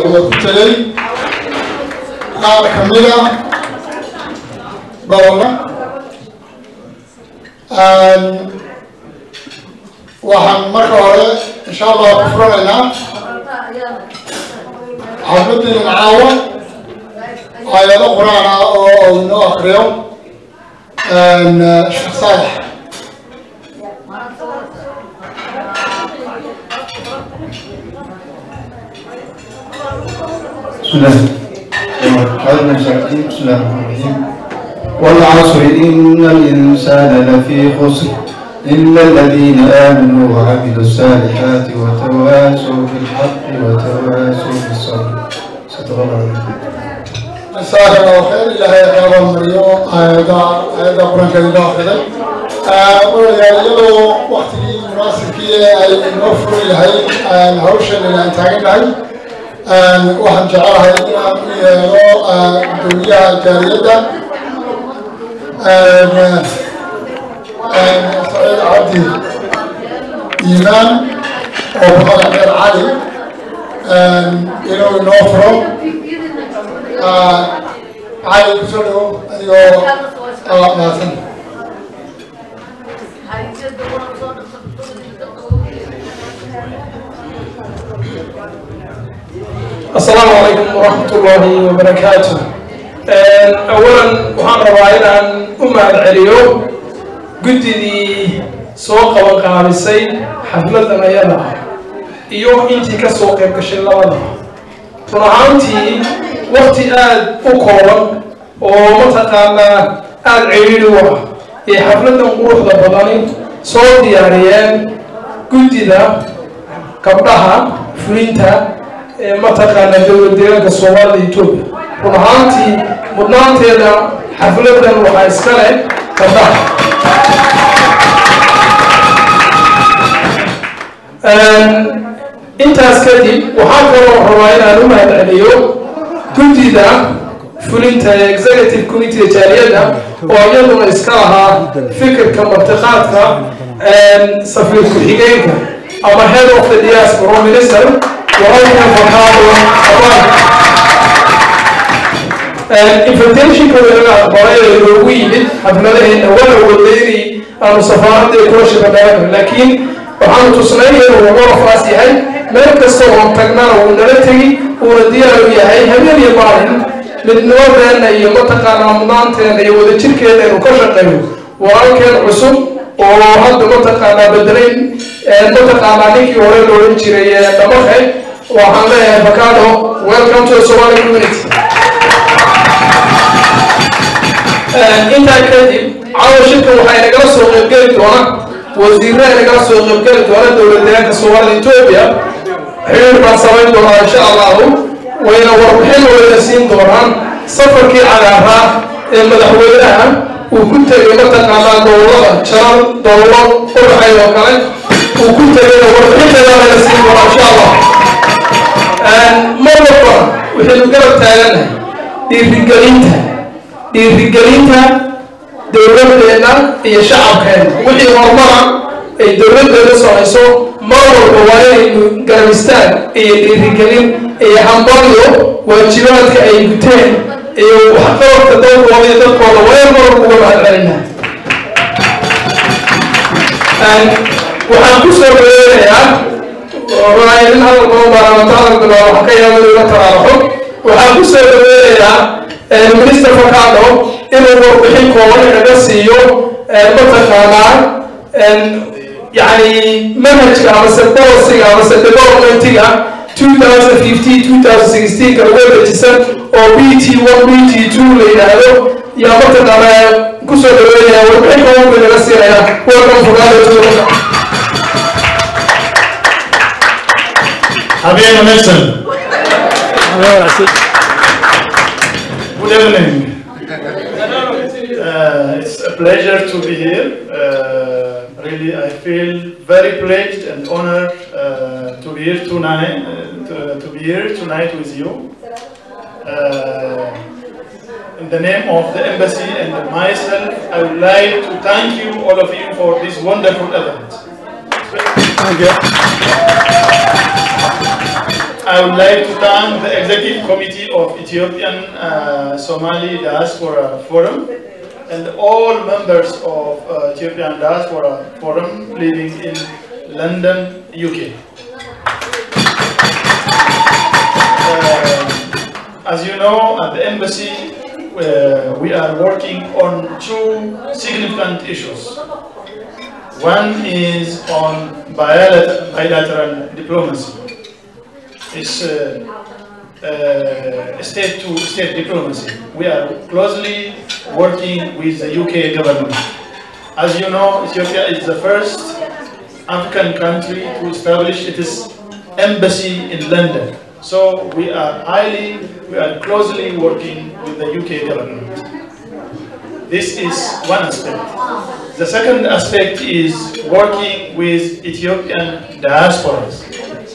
wuxuu ku tegay qaar ka mida gobolka waxaan marka hore insha allah ku furanaynaa. Xafladii macaawa aayado qur'aan ah oo inoo akriyo sheekh بسم الله. الرحمن الرحيم بسم الله الرحمن الرحيم والعصر إن الإنسان لفي خسر إلا الذين آمنوا وعملوا الصالحات وتواصوا بالحق وتواصوا بالصبر. صدق الله العظيم مساك الله خير. إلهي أكرم مريو آيادا آيادا قرآن كريم iyadoo waktigii munaasibkii ay inoo furi lahay hawshan inaan taagan nahay waxaan jecelahay inaan u yeelo gudoomiyaha jaariyadda saciid cabdi iimaan oo magac dheer cali inuu inoo furo. Cali ku soo dhawo adigoo maasan asalaamu calaykum waraxmat ullaahi wabarakaatu awalan waxaan rabaa inaan u mahad celiyo guddidii soo qaban qaabisay xafladan ayada ah iyo intii ka soo qayb gashay labada ah. run ahaantii wakti aada u kooban oo mataqaanaa aada celiili u ah ee xafladan quruxda badani soo diyaariyeen guddida gabdhaha fulinta mataqaanaa dowlad deegaanka soomaalida etoobiya run ahaantii mudnaanteeda xafladan waxaa iska leh gabdhaha intaas kadib waxaa kaloo rabaa inaan u mahad guddida fulinta ee executive committee jaaliyadda oo iyaduna iska lahaa fikirka martiqaadka safiir ku-xigeenka ama head of the diaspora minister wararka farhaado abaan invitationka ee loogu yimid xafladaheena wala wadayni aanu safaaradda kula shaqadhaana laakiin waxaanu tusnay inuu warafaas yahay meel kasta oo tagnana wuu nala tegi uuna diyaar u yahay habeen iyo maalin midnimadeena iyo mataqaanaa mudnaanteena iyo wadajirkeena inuu ka shaqeeyo walaalkeen cusub oo hadda mataqaanaa bedelayn mataqaanaa ninkii hore loolan jiray dhamakhe waxaan leeyahay bakado welcome to somali community. Intaa kadib caawa shirkan waxay nagala soo qaybgeli doona wasiirra nagala soo qaybgeli doona dowlad deegaanka soomaalida etoobiya xiriir baan samayn doonaa insha allahu wayna warbixin wayna siin doonaan safarkii cagaaraa ee madaxweynaha uu ku tegay mataqaanaa gobollada jaral dollo ubaxay oo kale uu ku tegay warbixinteeda siin doonaa insha allah mar walba waxaynu garab taaganahay dhiirigelinta. Dhiirigelinta dowladdeena iyo shacabkeena. Wixii horumara ay dowladdeena socoyso mar walba waa inaynu garabistaan iyo dhiirigelin iyo hambalyo waajibaadka ay guteen iyo waxqabadka dowrkooda iyo dadkooda waa mar walba uga mahad celinaa waxaan ku soo dhaweynayaa in hadal badan baarlamanta hadal bilaa waxa ka yaaba inuu la taraaraxo waxaan ku soo dhaweynayaa minister fakado inuu warbixin kooban inaga siiyo mataqaanaa yani manhajka amase bolisiga amase developmentiga 2015-2016 ka uga dejisan oo b t one b t two la yidhaahdo yaa mataqaanaa ku soo dhaweynaya warbixin kooban buu inaga siinaya welcome fakado Javier Nelson. Good evening. Uh, it's a pleasure to be here. Uh, really, I feel very pleased and honored uh, to be here tonight. Uh, to, to be here tonight with you. Uh, in the name of the embassy and myself, I would like to thank you, all of you, for this wonderful event. Thank you. I would like to thank the Executive Committee of Ethiopian uh, Somali Diaspora Forum and all members of uh, Ethiopian Diaspora Forum living in London, UK. Uh, as you know, at the embassy, uh, we are working on two significant issues. One is on bilateral, bilateral diplomacy. It's uh, uh, state to state diplomacy. We are closely working with the UK government. As you know, Ethiopia is the first African country to establish its embassy in London. So we are highly, we are closely working with the UK government. This is one aspect. The second aspect is working with Ethiopian diasporas.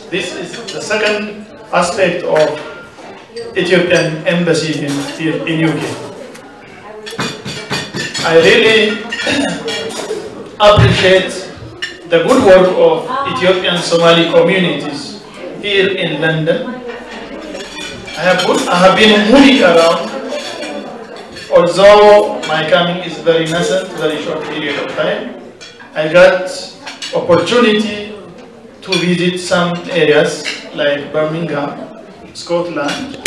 This is second aspect of Ethiopian embassy in, in UK. I really appreciate the good work of Ethiopian Somali communities here in London. I have, I have been moving around, although my coming is very nascent, very short period of time. I got opportunity to visit some areas like Birmingham, Scotland.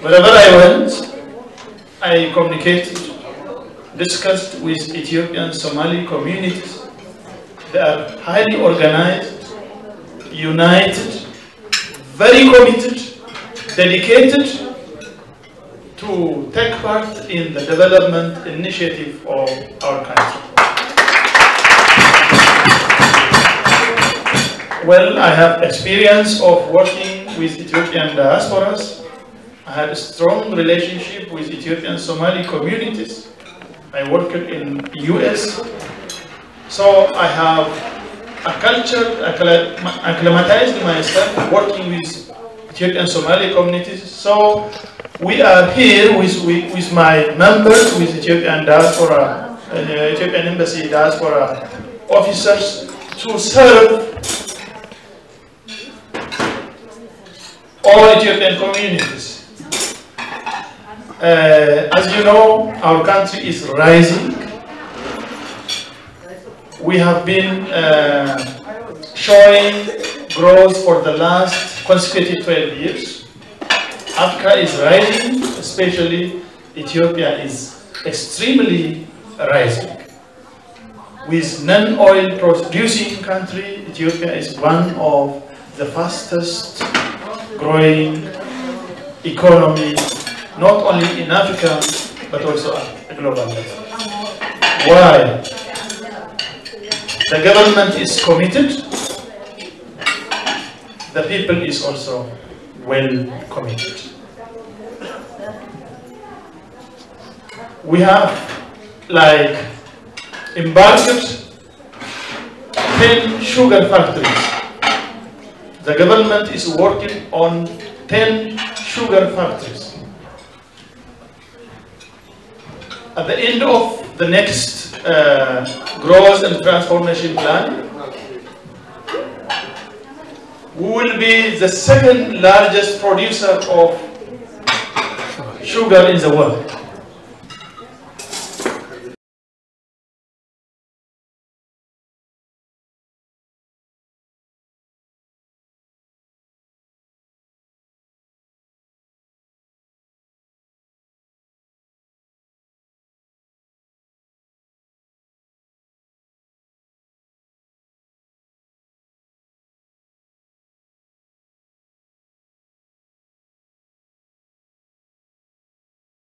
Wherever I went, I communicated, discussed with Ethiopian Somali communities. They are highly organized, united, very committed, dedicated to take part in the development initiative of our country. Well, I have experience of working with Ethiopian diasporas. I had a strong relationship with Ethiopian Somali communities. I worked in US. So I have a culture, acclimatized myself working with Ethiopian Somali communities. So we are here with, with, with my members, with Ethiopian diaspora, uh, Ethiopian embassy diaspora officers to serve all Ethiopian communities. Uh, as you know, our country is rising. We have been uh, showing growth for the last consecutive 12 years. Africa is rising, especially Ethiopia is extremely rising. With non-oil producing country, Ethiopia is one of the fastest growing economy, not only in Africa, but also at a global level. Why? The government is committed, the people is also well committed. We have like embarked 10 sugar factories the government is working on 10 sugar factories. At the end of the next uh, growth and transformation plan, we will be the second largest producer of sugar in the world.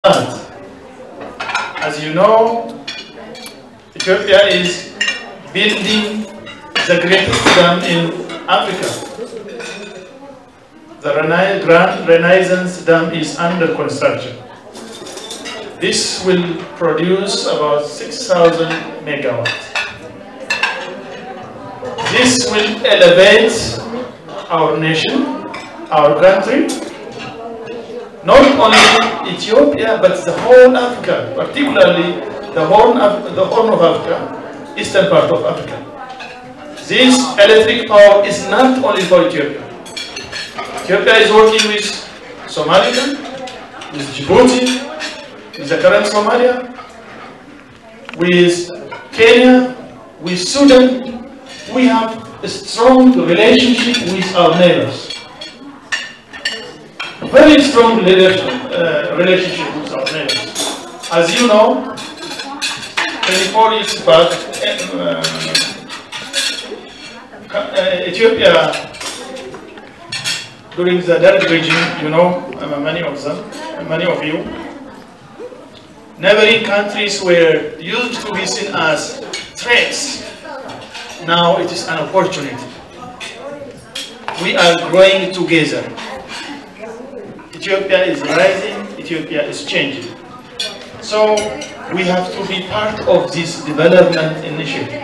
As you know, Ethiopia is building the greatest dam in Africa. The Rena- Grand Renaissance Dam is under construction. This will produce about 6,000 megawatts. This will elevate our nation, our country, not only Ethiopia, but the whole Africa, particularly the Horn, of, the Horn of Africa, eastern part of Africa. This electric power is not only for Ethiopia, Ethiopia is working with Somaliland, with Djibouti, with the current Somalia, with Kenya, with Sudan. We have a strong relationship with our neighbors. Very strong relation, uh, relationship with our neighbors. As you know, 24 years back, uh, Ethiopia, during the Derg regime, you know, many of them, many of you, neighboring countries were used to be seen as threats. Now it is an opportunity. We are growing together. Ethiopia is rising, Ethiopia is changing. So we have to be part of this development initiative.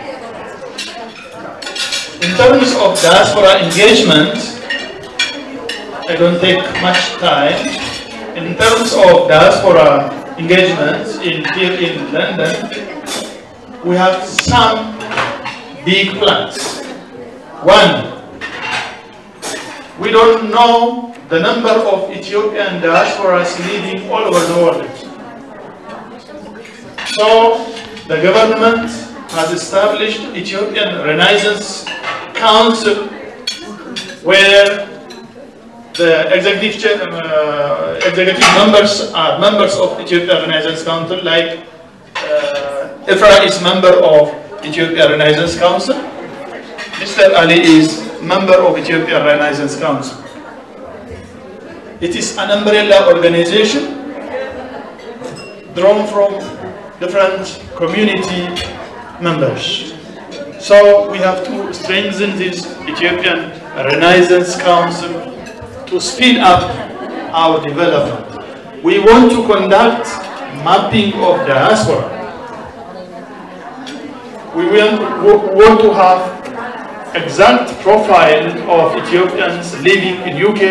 In terms of diaspora engagement, I don't take much time. In terms of diaspora engagement in, here in London, we have some big plans. One, we don't know the number of Ethiopian diasporas living all over the world. So the government has established Ethiopian Renaissance Council where the executive, uh, executive members are members of Ethiopian Renaissance Council like uh, Ifra is member of Ethiopian Renaissance Council. Mr. Ali is member of Ethiopian Renaissance Council. It is an umbrella organization drawn from different community members. So we have to strengthen this Ethiopian Renaissance Council to speed up our development. We want to conduct mapping of diaspora. We want to have exact profile of Ethiopians living in UK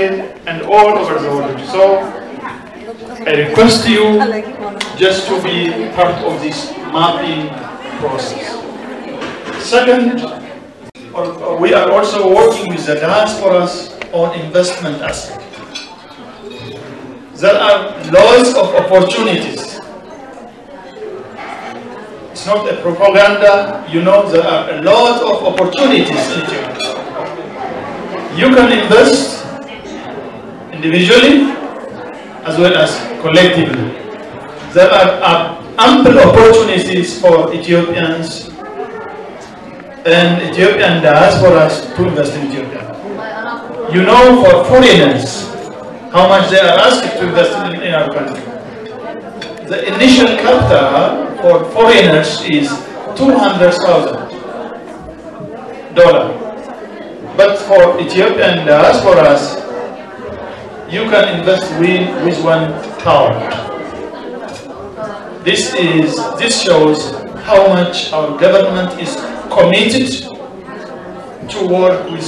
and all over the world. So I request you just to be part of this mapping process. Second, uh, we are also working with the diasporas on investment aspect. There are lots of opportunities. It's not a propaganda, you know, there are a lot of opportunities in Ethiopia. You can invest individually as well as collectively. There are ample opportunities for Ethiopians and Ethiopian diasporas to invest in Ethiopia. You know for foreigners how much they are asked to invest in, in our country. The initial capital for foreigners is $200,000. But for Ethiopian diasporas, you can invest with, with one pound. This is this shows how much our government is committed to work with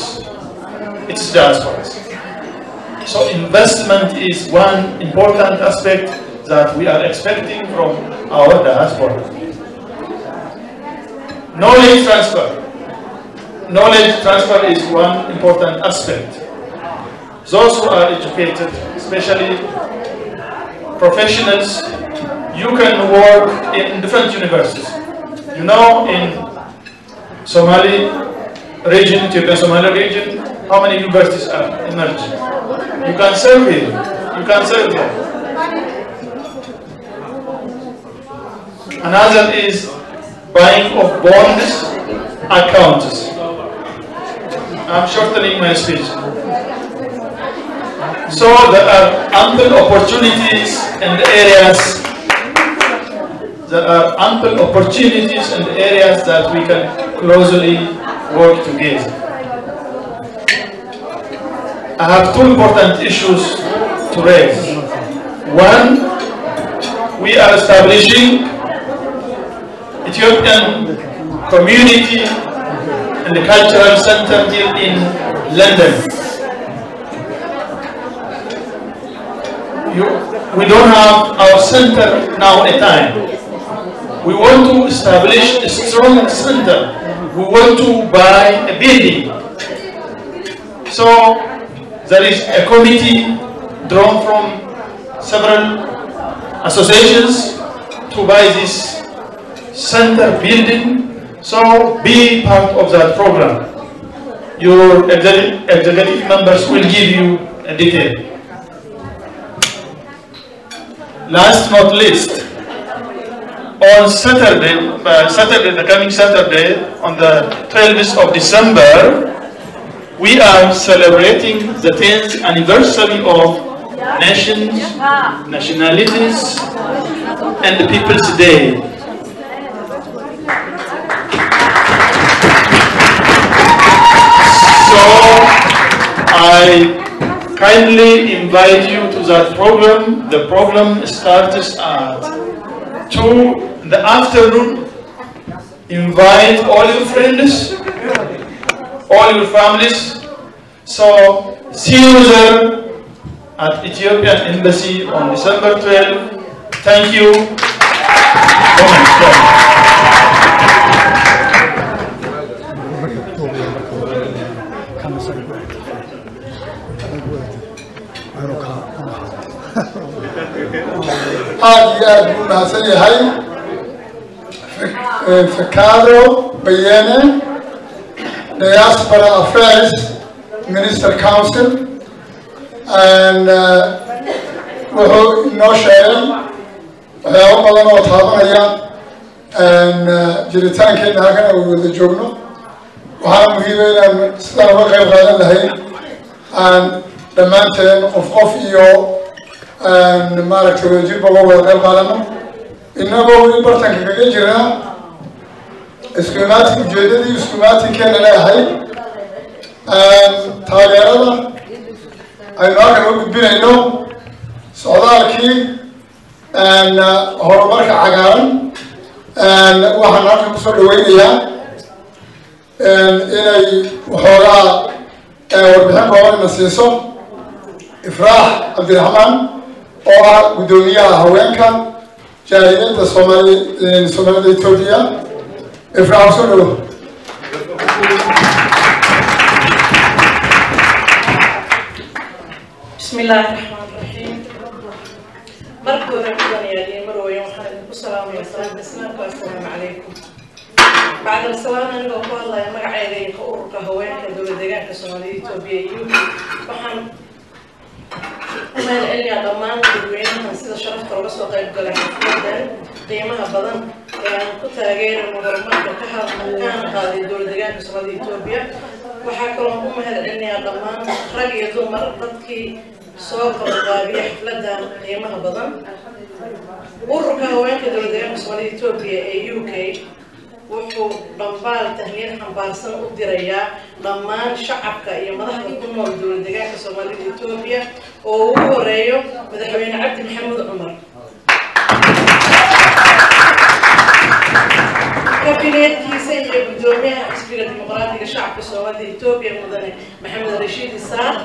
its diasporas. So investment is one important aspect that we are expecting from our diaspora. Knowledge transfer. Knowledge transfer is one important aspect. Those who are educated, especially professionals, you can work in different universities. You know, in Somali region, Ethiopia Somali region, how many universities are emerging? You can serve here. You can serve here. Another is buying of bonds accounts. I'm shortening my speech. So there are ample opportunities and areas there are ample opportunities and areas that we can closely work together. I have two important issues to raise. One, we are establishing Ethiopian community and the cultural center here in London. You, we don't have our center now at time. We want to establish a strong center. We want to buy a building. So there is a committee drawn from several associations to buy this center building. So be part of that program. Your executive members will give you a detail. Last not least, on Saturday, uh, Saturday, the coming Saturday, on the 12th of December, we are celebrating the 10th anniversary of nations, nationalities, and the People's Day. I kindly invite you to that program. The program starts at 2 in the afternoon. Invite all your friends, all your families. So see you there at Ethiopian Embassy on December 12. Thank you. Oh my God. Aad iyo aad buu mahadsan yahay. Ricardo Bayene Diaspora Affairs Minister Council. And uh, wuxuu inoo sheegay waxyaabo badan oo taabanaya. Uh, jiritaankeena halkan aan wada joogno. Waxaana muhiima inaan sidaan uga qayb qaadan lahayn. Aan dhammaanteen qof qof iyo maaragtay wadajirba uga wada qayb qaadano innagoo weli bartanka kaga jirnaa iskuimaatin ujeedadii iskuimaatinkeena leeyahay taageerada aynu halkan u gudbinayno socdaalkii horumarka cagaaran waxaan halkan ku soo dhaweynayaa inay waxoogaa warbixin kooban ina siiso ifraax cabdiraxmaan oo ah guddoomiyaha haweenka jaaridiinta soomali soomaalida etoobiya ifraam soo umaan cilmiga dhammaan dadweynaha sida sharafta uga soo qayb galay xafiyadan qiimaha badan ee aan ku taageerayno horumarka ka hadkaan qaaday dowla deegaanka soomaalida etoobiya waxaa kaloo u mahad celinayaa dhammaan rag iyo dumar dadkii soo qordaabiya xafladan qiimaha badan ururka haweenka dowla deegaanka soomaalida etoobiya ee u k wuxuu dhambaal tahniyad xambaarsan u dirayaa dhammaan shacabka iyo madaxda ku nool dowladdeegaanka soomaalida etoobiya oo ugu horeeyo madaxweyne cabdi maxamuud cumar. Kabineedkiisa iyo guddoomiyaha xisbiga dimuqraadiga shacabka soomaalida etoobiya mudane maxamed rashiid isaaq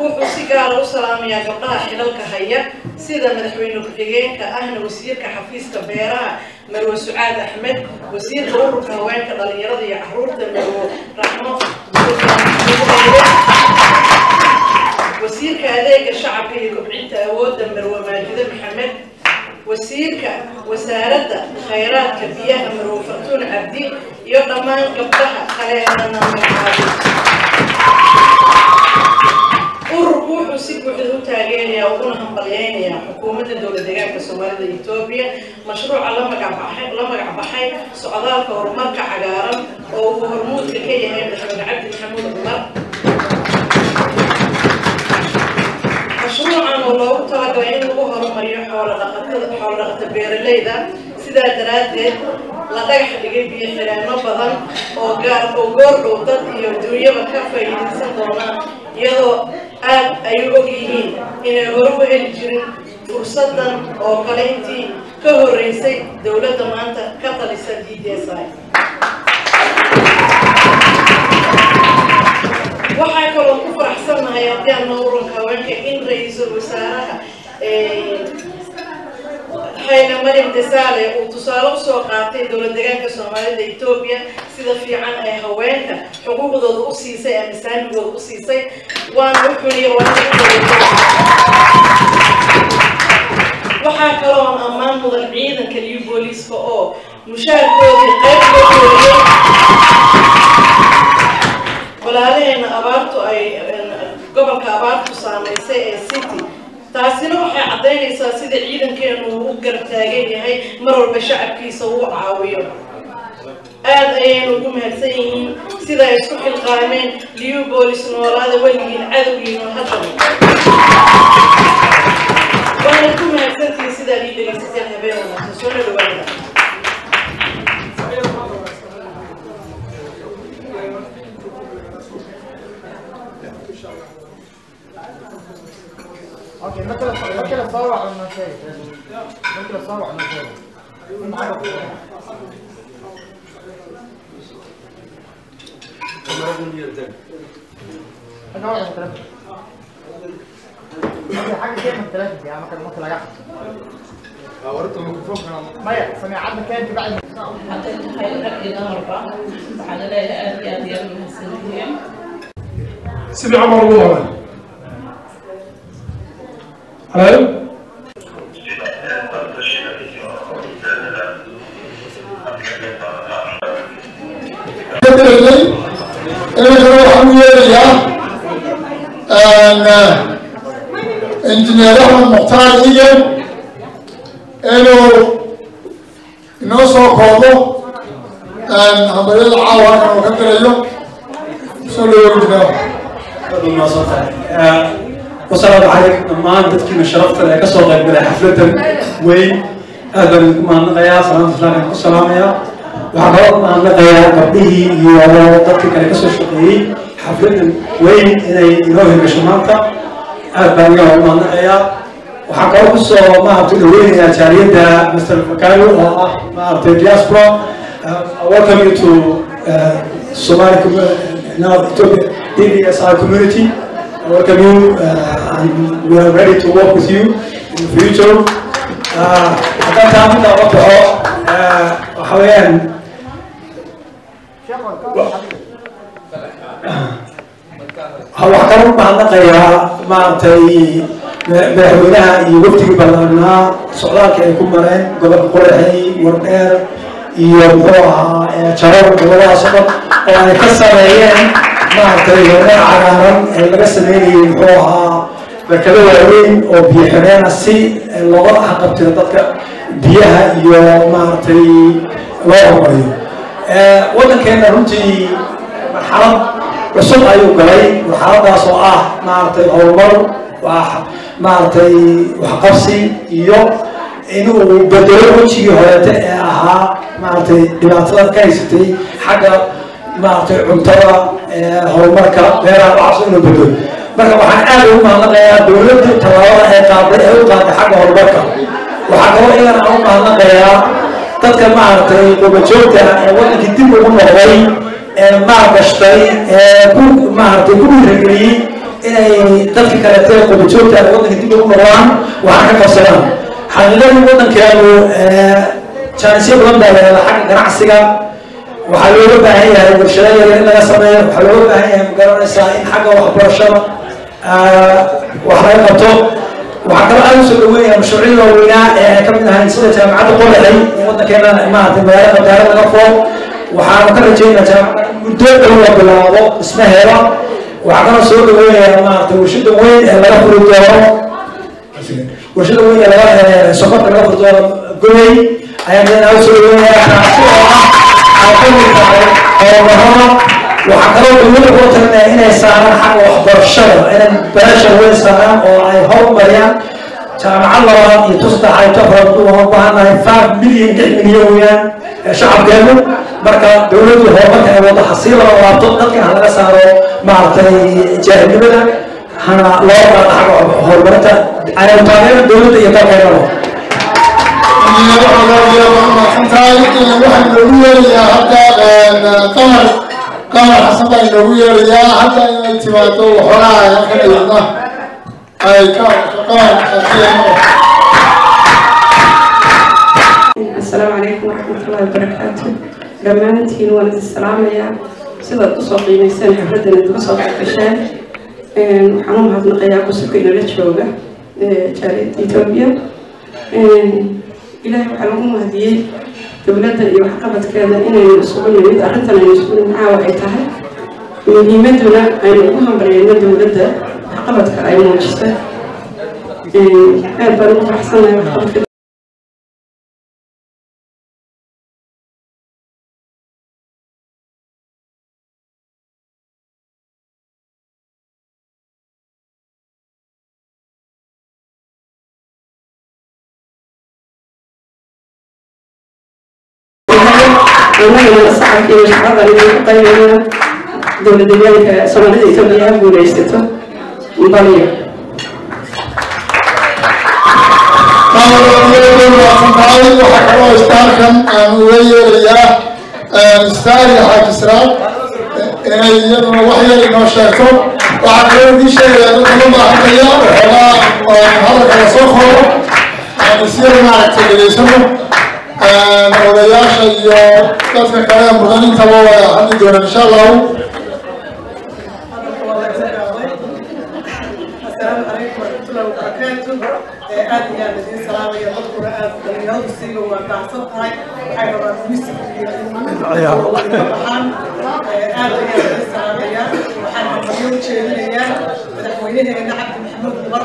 wuxuu si gaara u salaamayaa gabdhaha xilalka haya sida madaxweyne ku-xigeenka ahna wasiirka xafiiska beeraha marwe sucaad axmed wasiirka ururka haweenka dhalinyarada iyo carruurta marwe raxmo wasiirka adeega shacabka iyo kobcinta awoodda marwe maajide maxamed wasiirka wasaaradda khayraadka biyaha marwe fartuun cabdi iyo dhammaan gabdhaha kale aanan magacaabin ururku wuxuu si buuxda u taageerayaa uguna hambalyeynayaa xukuumadda dowlad deegaanka soomaalida etoobiya mashruuca la magacbaxay socdaalka horumarka cagaaran oo uu hormuudka ka yahay madaxweyne cabdi maxamuud cumar. Mashruucan oo loogu talagalay in lagu horumariyo xoola dhaqata beeralayda sidaa daraaddeed la dhagax dhigay biyo badan oo gaar oo goordhow dad iyo duunyaba ka faa'iidaysan doonaan iyadoo aad ay og yihiin inay hore u heli jirin fursadan oo kale intii ka horreysay dowladda maanta ka talisa d waxaa kaloo ku faraxsannahay haddii aan noo haweenka in ra'iisul wasaaraha hayna maryam uu tusaale u soo qaatay dowlad deegaanka soomaalida etoobiya sida fiican ay haweenka xuquuqdooda u siisay ama saamigooda u siisay waana u xuniya waxaa kaloon ammaan mudan ciidanka liyu booliiska oo mushaarkoodii qayb ka koriyay walaalaheena abaartu ay gobolka abaartu saamaysay ee city taasina waxay caddaynaysaa sida ciidankeenu uu garab taagan yahay mar walba shacabkiisa uu caawiyo. Aad ayaynu ugu mahadsan yihiin sida ay isku xilqaameen liyu boolis noolaada weligiin cadowgiina hadda. Waana ku mahadsantihiin sidaad ii dhegaysateen habeen wanaagsan soo dhawaada أوكي المكنه المكنه تصور على المشاية المكنه تصور على المشاية كما رجل يرتد أنا ولا اتركت حاجة كده من ثلاثة يعني ما كان ممكن اجحد وريت الميكروفون كان ميه سامع عدى كام بعد حتى تخيل لك إلى أربعة. سبحان الله لا اله الا الله سمع عمر الله. Hello? iminka waxaan u yeelayaa injineer axmed mukhtaar igen inuu inoo soo koobo hambaryada caawa inuu ka dirayo soo looorjinaa wasalaamu calaykum dhammaan dadkiina sharafta leh ee ka soo qayb galay xafladan weyn aad baan idinku mahadnaqayaa salaamta islaamka ku salaamayaa waxaan kaloo mahadnaqayaa gabdhihii iyo dadkii kale ka soo shaqeeyey xafladan weyn inay inoo hirgasho maanta aad baan iga mahadnaqayaa waxaan kaloo ku soo maaragtay dhaweynayaa jaaliyadda mr fakayo oo ah maaragtay Uh, welcome you to uh, Somali community, now Ethiopia. DDSR community. Welcome you uh, and we are ready to work with you in the future. haddaan taa midda uga baxo waxa weeyaan waxaa kaloo u mahadnaqayaa maaragtay madaxweynaha iyo wafdigii ballaarnaa socdaalka ay ku mareen gobolka qoraxey wardheer iyo muxuu ahaa jarar goboladaas oo dhan oo ay ka sameeyeen maaragtay horumar cagaaran ee laga sameynayay muxuu ahaa barkado waaweyn oo biyo xireena si looga haqabtiro dadka biyaha iyo maaragtay loo horumariyo. Waddankeena runtii marxalad cusub ayuu galay. Marxaladaas oo ah maaragtay horumar maaragtay waxqabsi iyo inuu bedelo wejigii horeete ee ahaa maaragtay dhibaatada ka haysatay xagga maaragtay cuntada horumarka beeraha waxaas inuu bedelo marka waxaan aad ugu mahadnaqayaa dowladda tallaabada ay qaaday ee u qaaday xagga horumarka. Waxaa kaloo iyagana aan u mahadnaqayaa dadka maaragtay qubajoogta ee waddankii dib ugu noqday ee maalgashtay ee ku maaragtay ku dhiirageliyey inay dadka kaleete qubajoogta ee waddankii dib ugu noqdaan. Waxaan ka qabsadaan xaqiiqadii waddankeenu jaanisyo badan baa leedahay xagga ganacsiga waxaa looga baahan yahay warshado yar in laga sameeyo. Waxaa looga baahan yahay ma garanaysaa in xagga waxbarashada wax laga qabto. Waxaa kaloo aad u soo dhaweynaya mashruucyada waaweynaa ee ay ka mid ahayn sida jaamacadda qoraxay in waddankeena maaragtay magaalada qabdaara laga furo. Waxaanu ka rajaynayaa jaamacadda muddo dhow la bilaabo dhismaheeda. Waxaa kaloo soo dhaweynaya maaragtay warshada weyn ee laga furi doono warshada weyn ee laga sokorta laga furi doono goy ayaan iyana aad u soo dhaweynaya taasi oo ah ay ka mid tahay horumarada waxaa kaloo dowladda kula talinaya inay saaraan xagga waxbarashada inay barasha weyn saaraan oo ay horumariyaan jaamacad labaad iyo tu saddex ay tafrad waan u five million lix milyan weeyaan shacabkeenu marka dowladdu horumarka ay wado hasii laba laabto dadkan ha laga saaro maaragtay jaahilnimada hana loo qaado xagga horumarinta aynu taageero dowladda iyo dalkeennaba waxaa inoogu asalaamu calaykum waraxmatullahi wabarakaatu dhammaantiin waan idin salaamayaa sidaad u soo qiimayseen xafladan idinka soo qadgasheen waxaan u mahadnaqayaa kusubka inala jooga jaaliyadda etoobiya ilaahay waxaa lagu mahadiyey dowladda iyo waxqabadkeeda inaynu isugu nimid arrintan aynu isugu nimid caawa ay tahay muhiimaduna aynu ugu hambalyeyno dowladda waxqabadka ay muujisay aad baan ugu faraxsanahay waxqabadka iyo shacada inay ku qaybayaan dowlad deegaanka soomaalida etoobiya ha guulaysato mbaliyo waxaa kaloo istaarkan aan uga yeelayaa istaari xaajisraad inay iyaduna wax yar inoo sheegto waxaa kaloo idii sheegayaa dadka la baahanaya waxoogaa hadalka la soo koobo aan isyar maaragtay dhegeysano odayaasha iyo dadka kale mudan intaba wada hadli doonaan insha allahu aad iyo aad idiin salaamaya dadkuna aad dhalinyaradu siiba waa daacsan tahay waxay rabaan misig iyo baxaan aad iyo aad idiin salaamaya waxaan hambalyo u jeedinayaa madaxweynaheena cabdi maxamuud dumar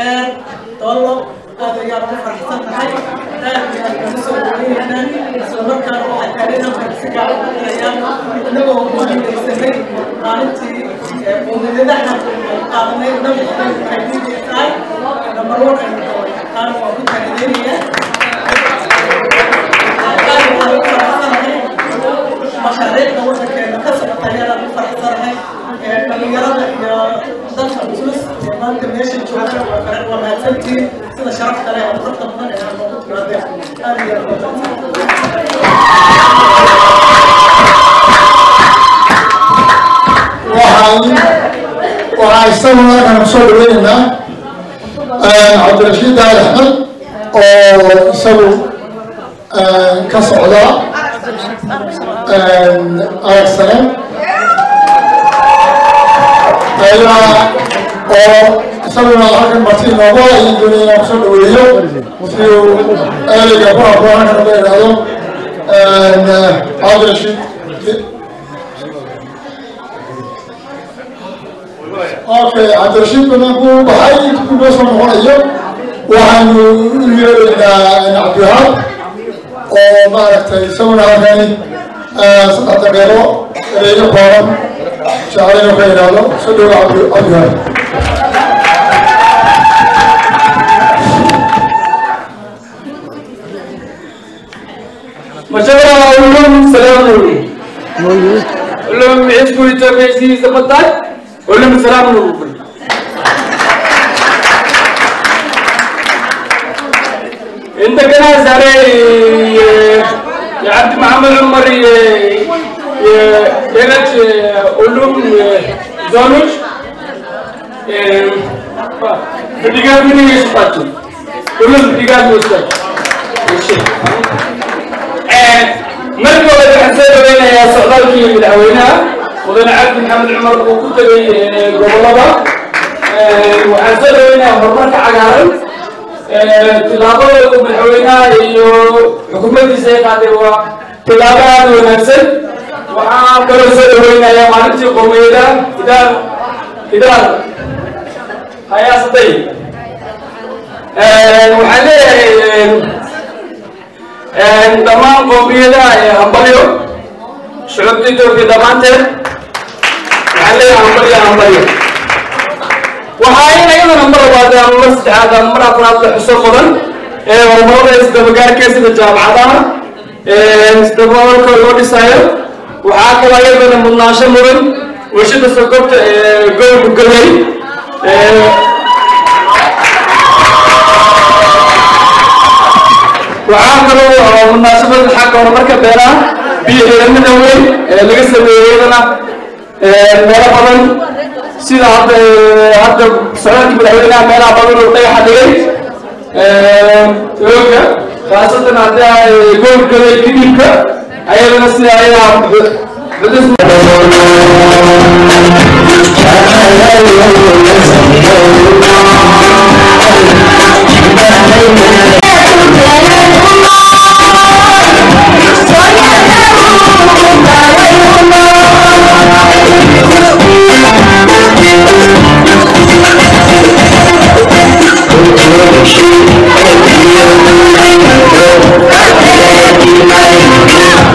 ter tolong ada yang berfaktor terkait dan yang sesuai dengan sebab kalau ada yang sekarang yang itu menghubungi dengan sendiri nanti pemerintah kalau mereka menghubungi dengan saya nomor dua kan kalau waktu dari ini ya مشاريع دولة كانت تسرق طيارة مفرحة طيارة waan ugu faraxsanahay mashaariicda waddankeena ka socota ayaan ugu faraxsanahay dhalinyarada iyo dadka culus ee maanta meesha jooga waa mahadsantihiin sida sharafta leh oo dadka badan ee aan noogu timaadeen aad iyo aad waxaan waxaa isaguna aan soo dhaweynaynaa cabdirashiid daal axmed oo isagu ka socda aragsane oo isaguna halkan marti inoogu ayay doonaya inaan dhaweeyo si uu ereyga ku habboon halkan uga idhaahdo cabdirashiid okay cabdirashiid banaanku baxay intuu soo noqonayo waxaanu u yeeraynaa cabdiwahaab oo maaragtay isaguna halkani saddex daqiiqo ereyo kooban شعرنا خير هذا صدر أبيض مشاورة أولهم سلام نوري. أولهم عشقوا يتميزي زمتاي أولهم سلام نوري. እንደገና يا عبد መሐመድ ዑመር محمد عمر يا أولهم زونوش بديقات مني يسقطوا أولهم بديقات يسقطوا marka hore waxaan soo dhaweynayaa socdaalkii madaxweynaha mudane cabdi maxamed cumar uu ku tegay gobolada waxaan soo dhaweynayaa horumarka cagaaran tillaabada uu waxaan kaloo soo dhaweynayaa maalintii qowmiyada idaar idaar hayaasaday waxaan leeyahay dhammaan qoomiyadaha ee hambalyo shucubta etoobiya dhammaanteed waxaan leeyahay hambalyo hambalyo waxaa in iyadana mar labaad mar saddexaad mar afraad la xuso mudan ee horumarada isdabagaarka sida jaamacadaha isdabagalka loo dhisayo waxaa kaloo iyadana mudnaansho mudan warshada sokorta ee gobolka galay waxaa kaloo munaasabada xagga horumarka beeraha biyo xiramada weyn ee laga sameeyey iyadana meelo badan sida hadda hadda socdaalkii madaxweynaha meelaha badan oo dhagaxa dhigay ooga khaasatan hadda gobolkada kidibka ayadana ayağına silahı yaptı. Bütün Thank you.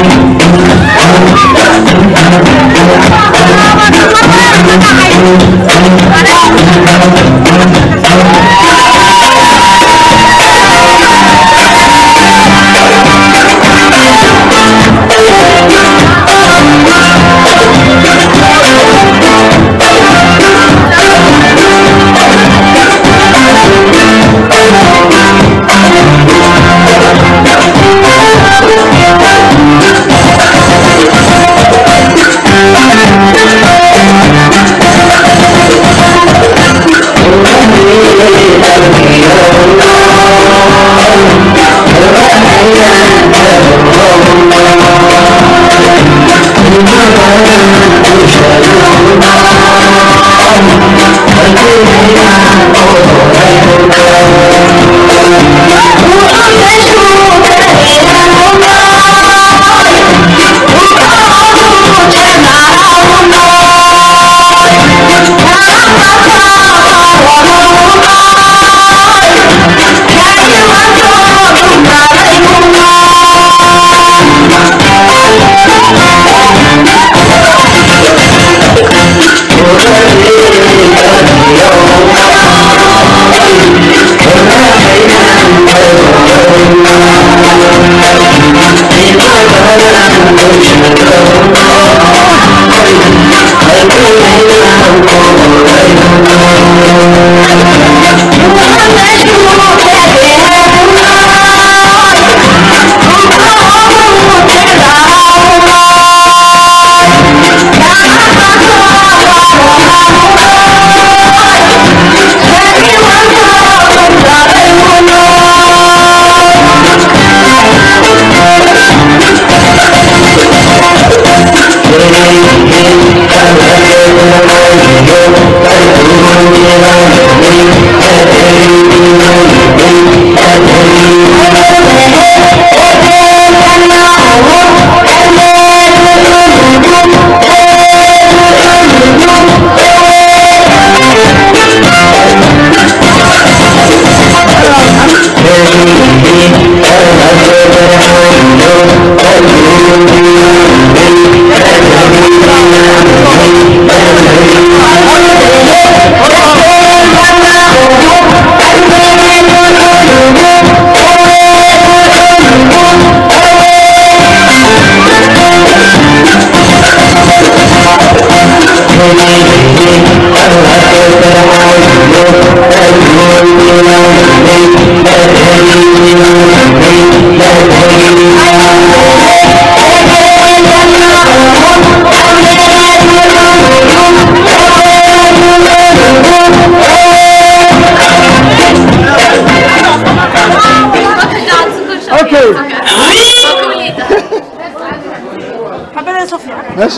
Thank you.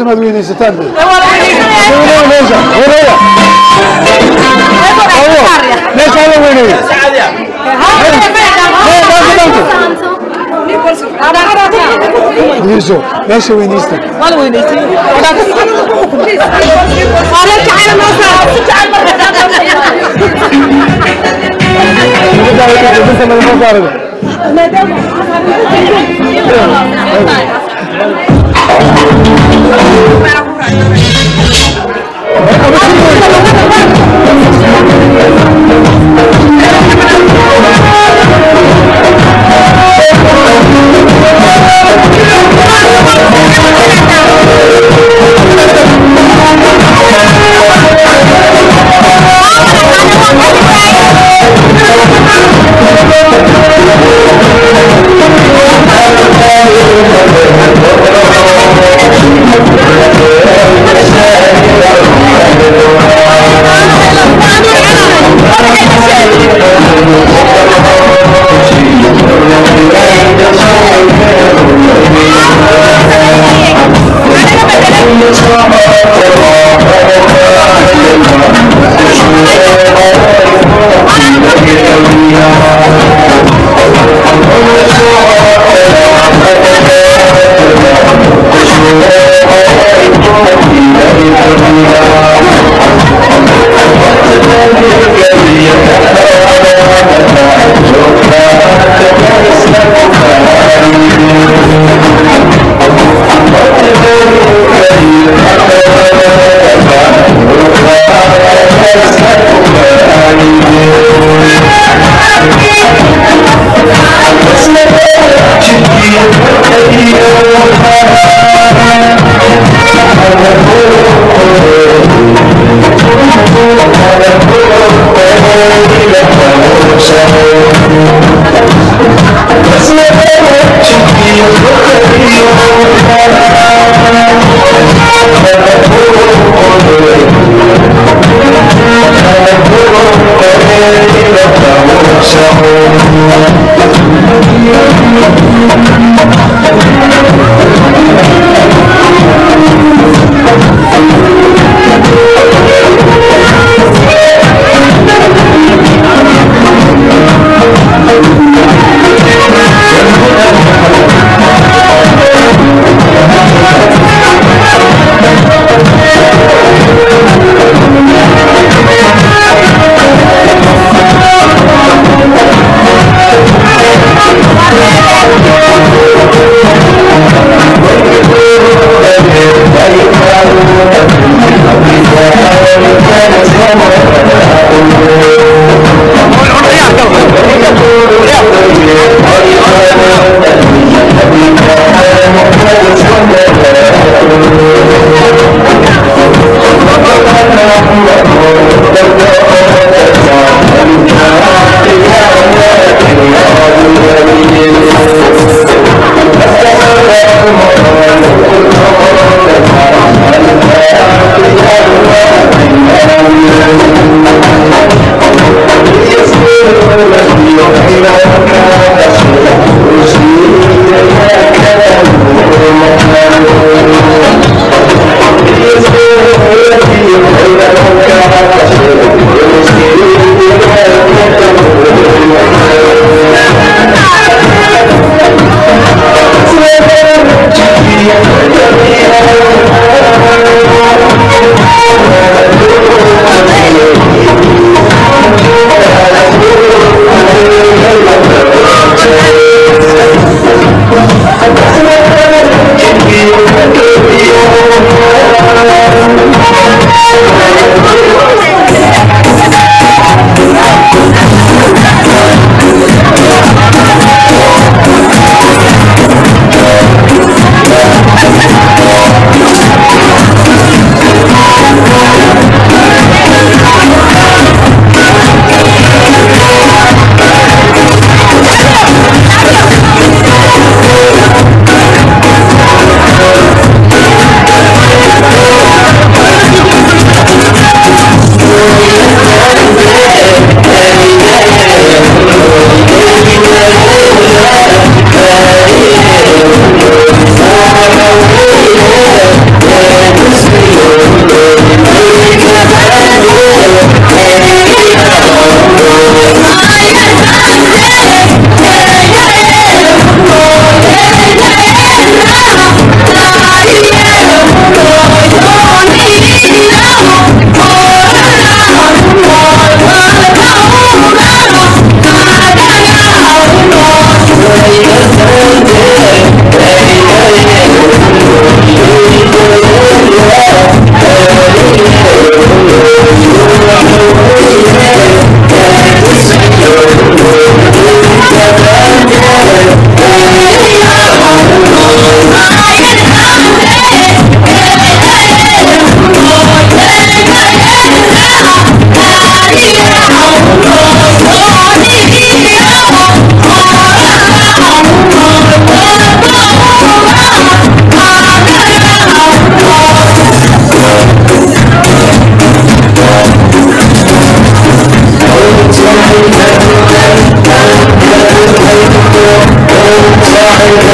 inaad weydaysataan meesha weynaysta ما دام Pero Gracias.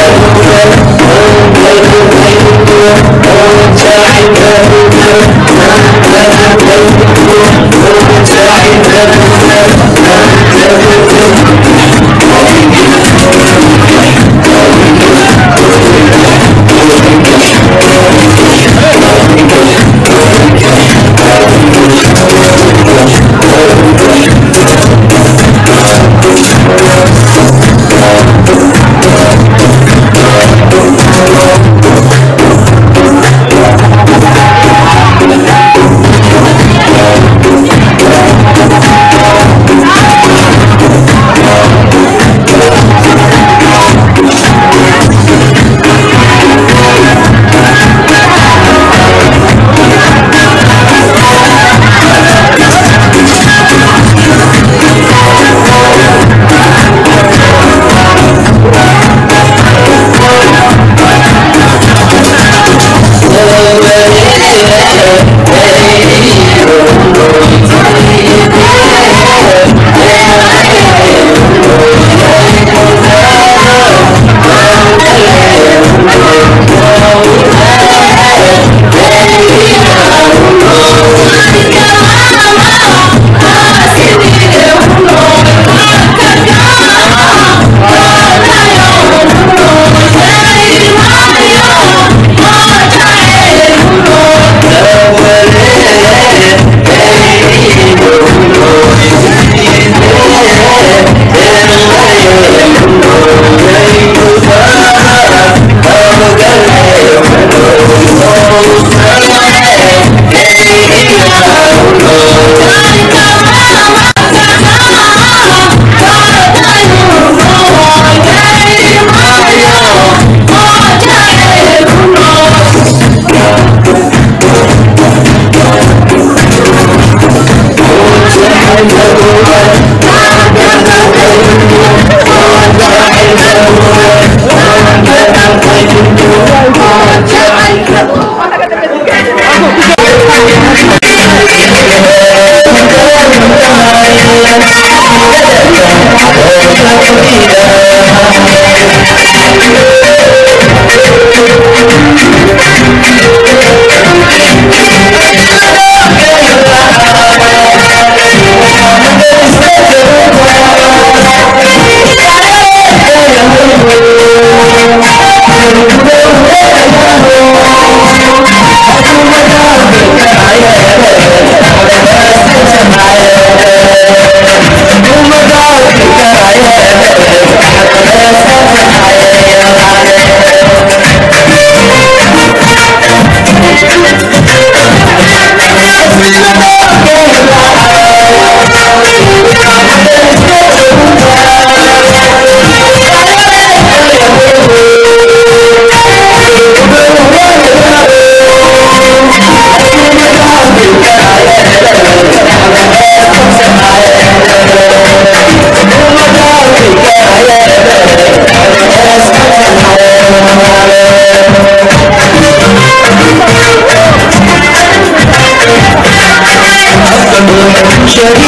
Jerry.